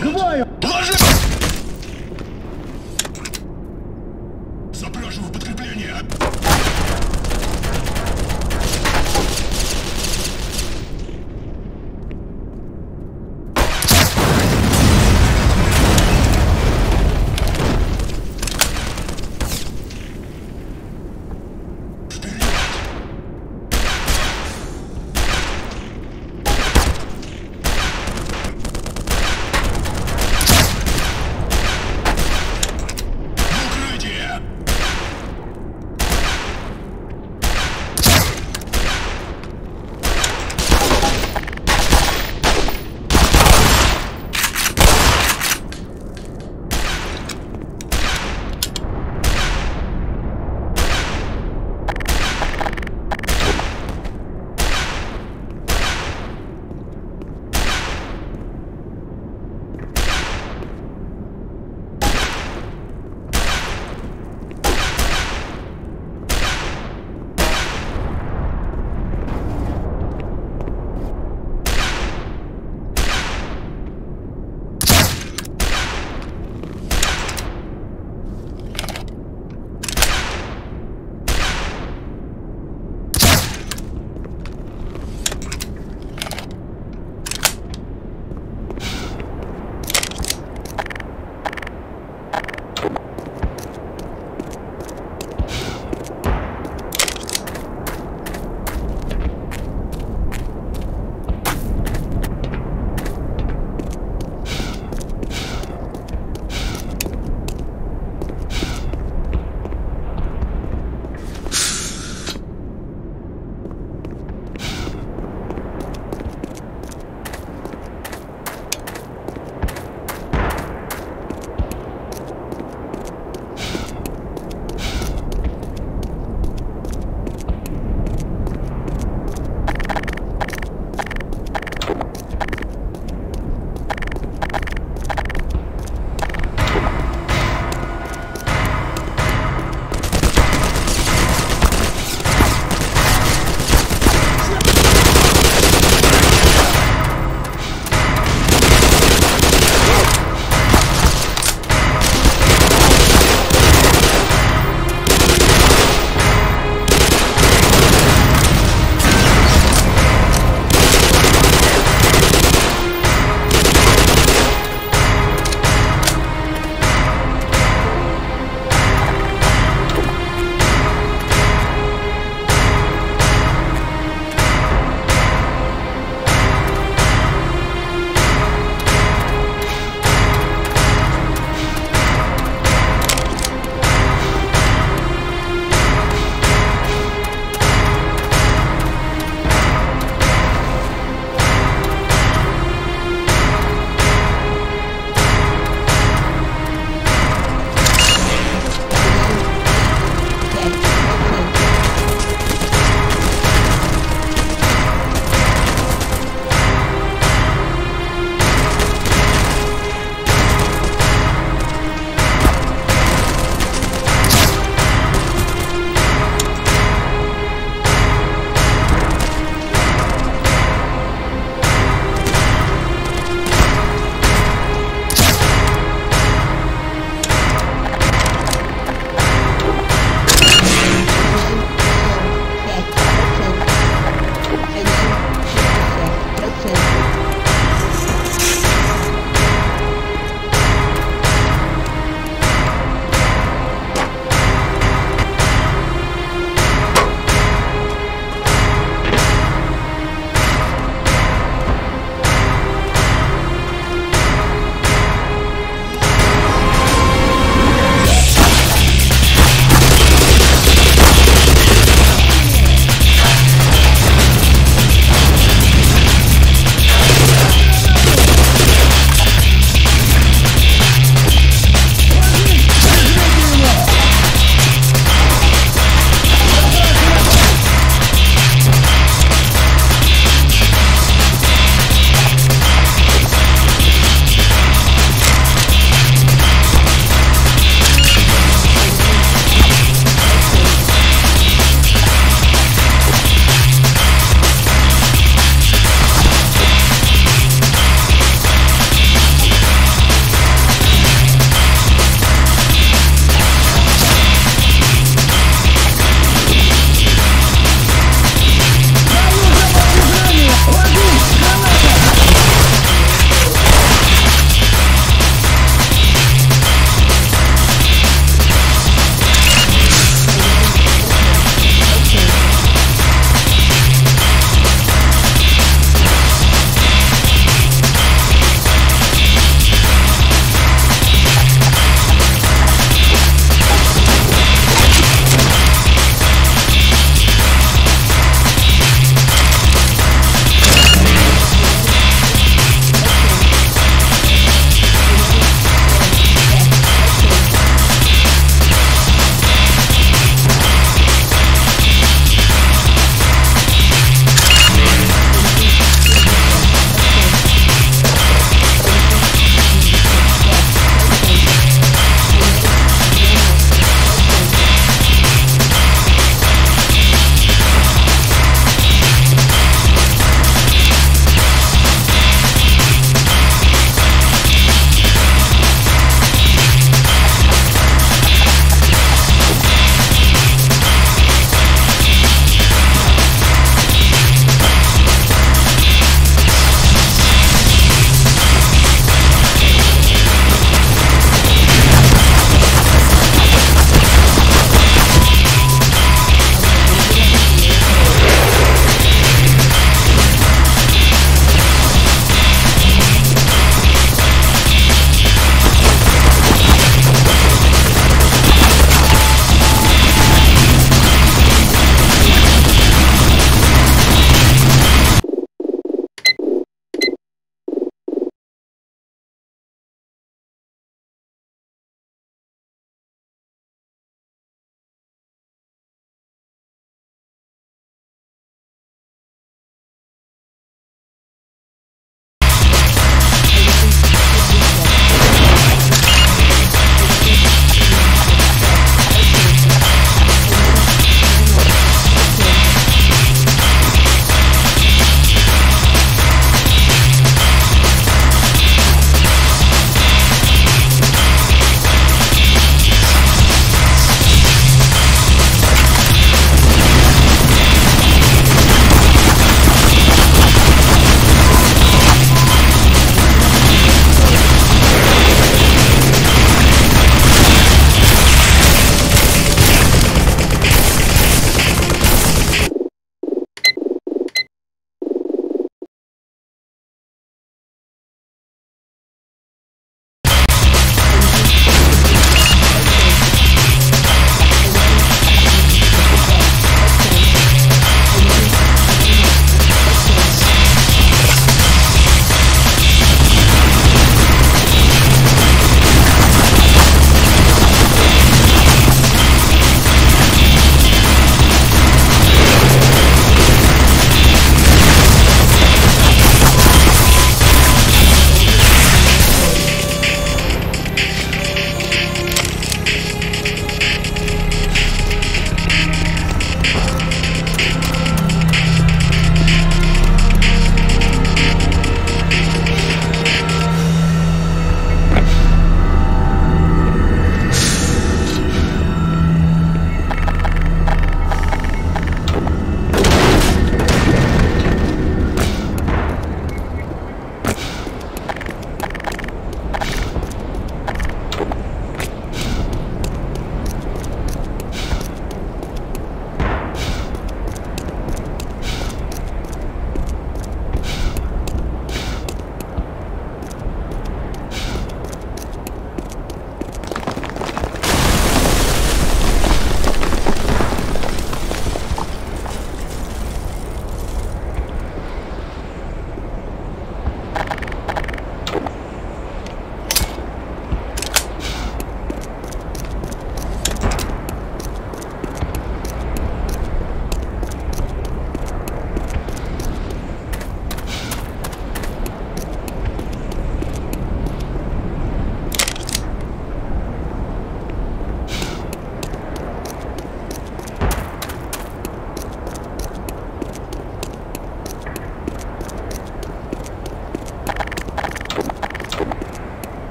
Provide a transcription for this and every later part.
Goodbye!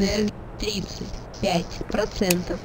Энергии 35%.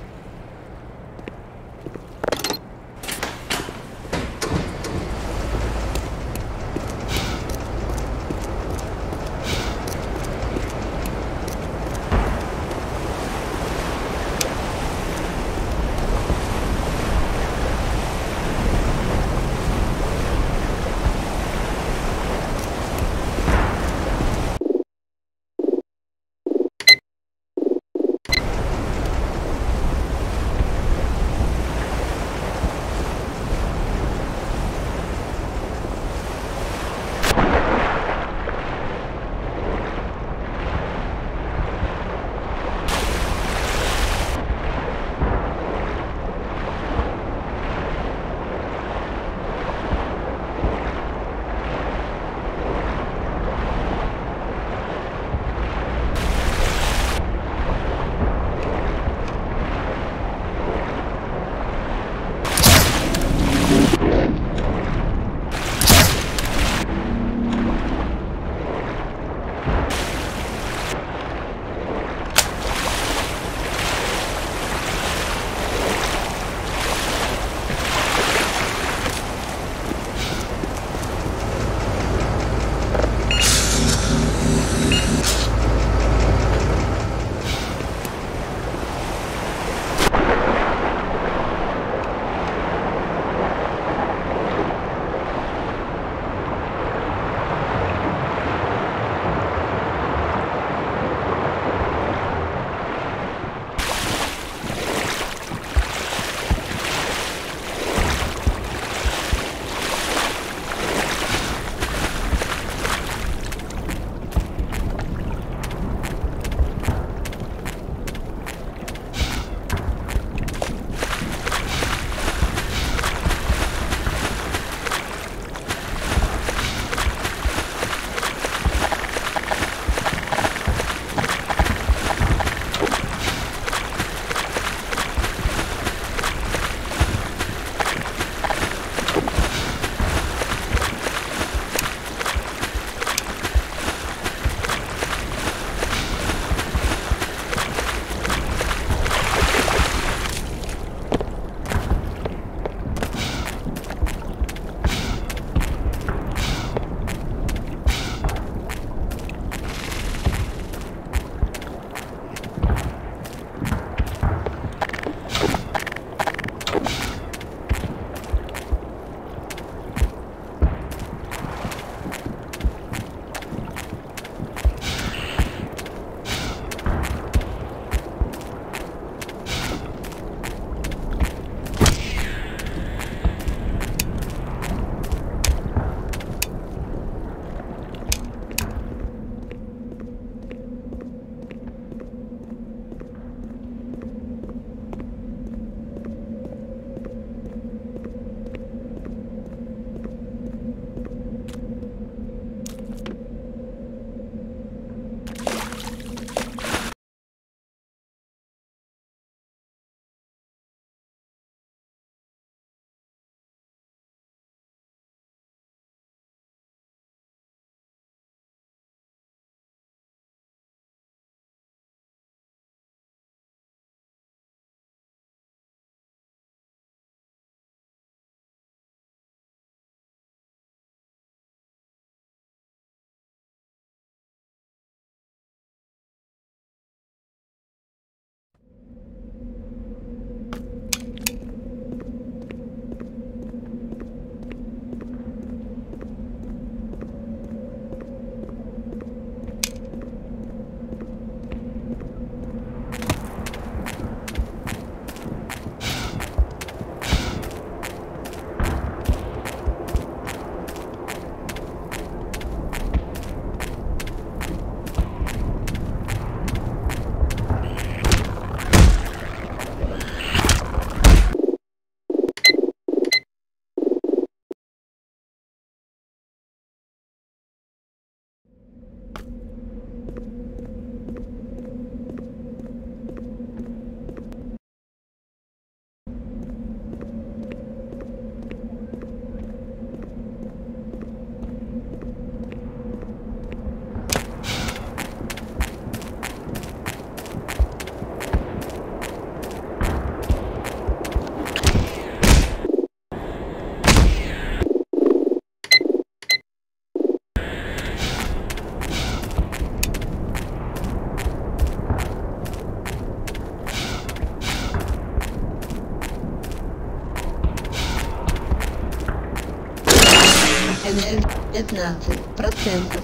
Энергия 15 процентов,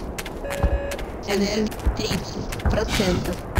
энергия 30 процентов.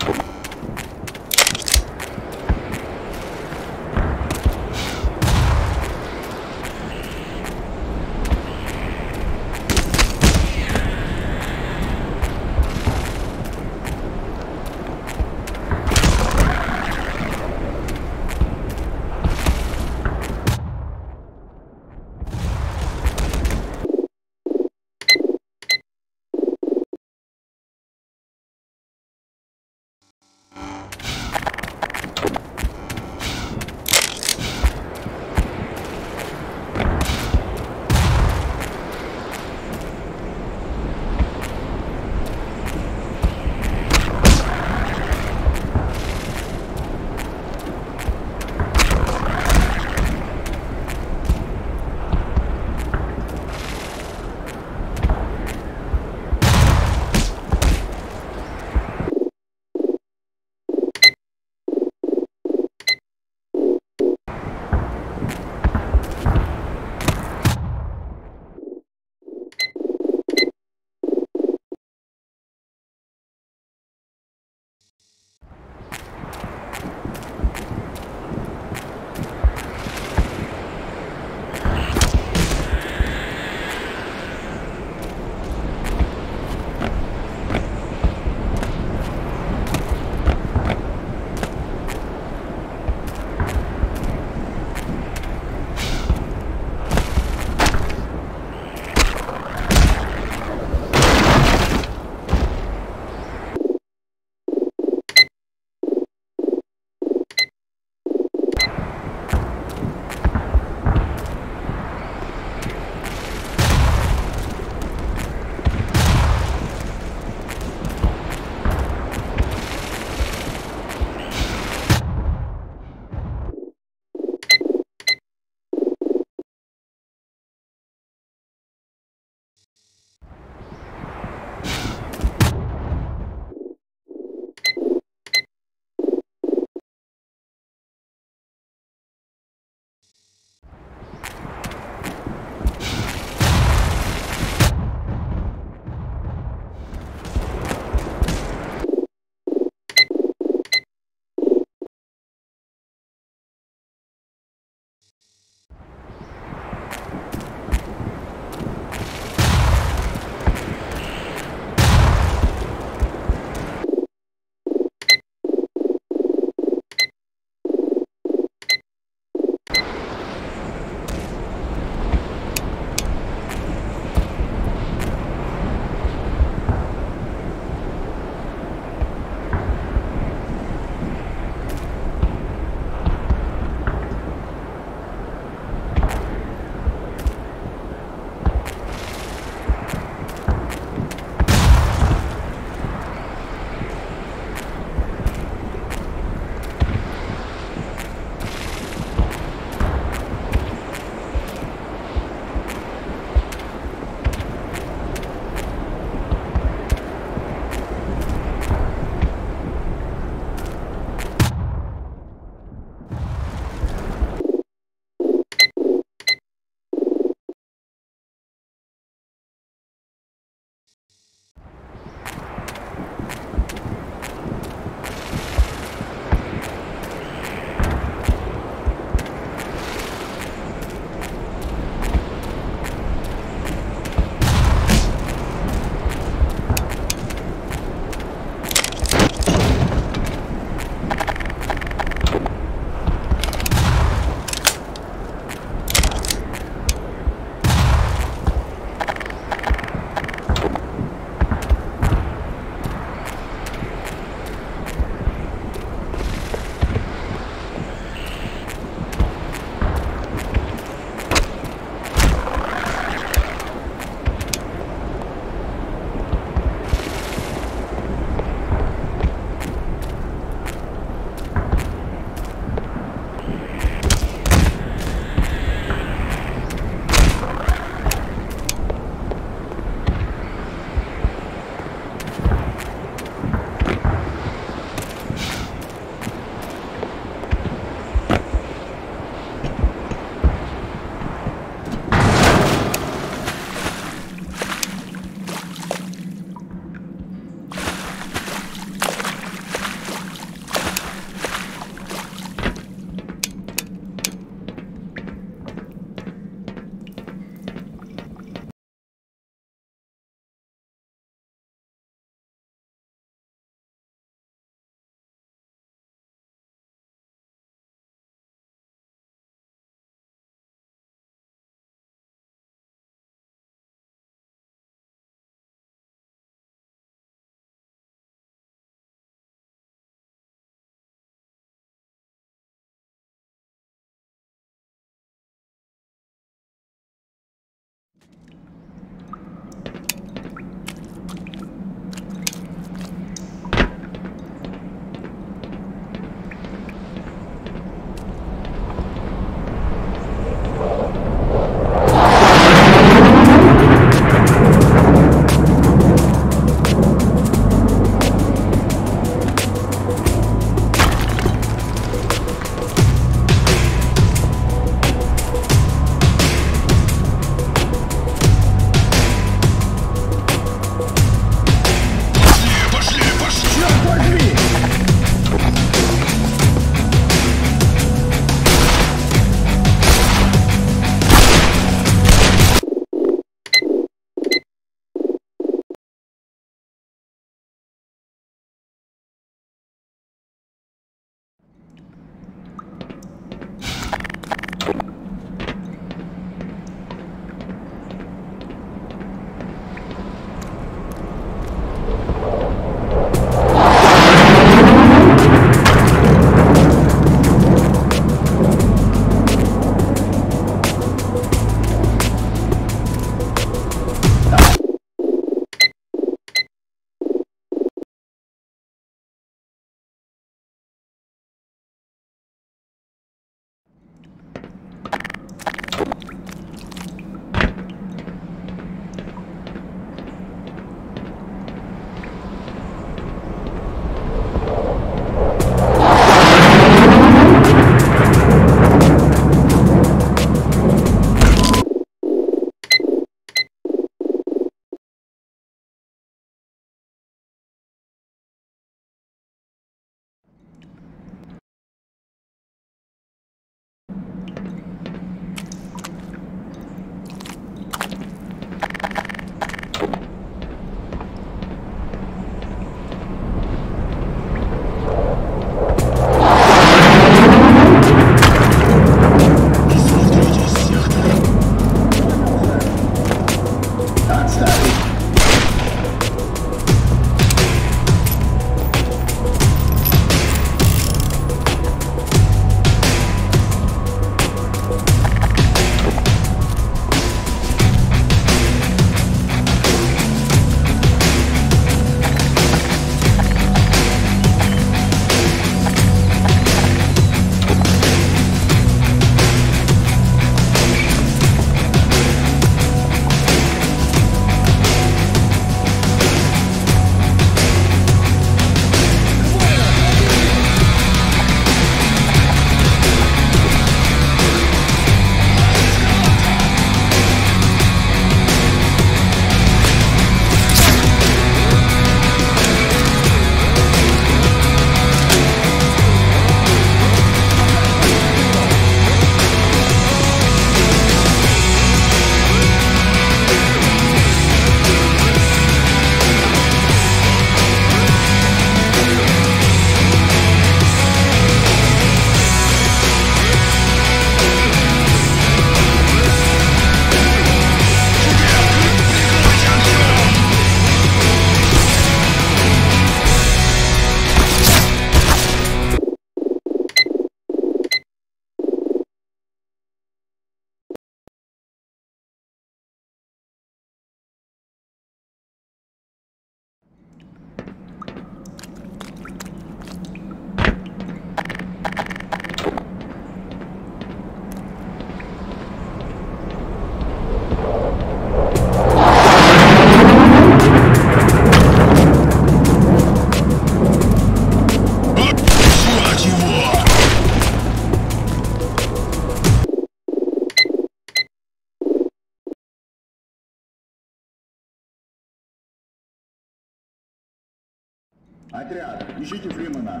Отряд, ищите Фримена.